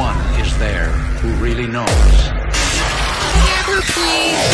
one is there who really knows. Never please.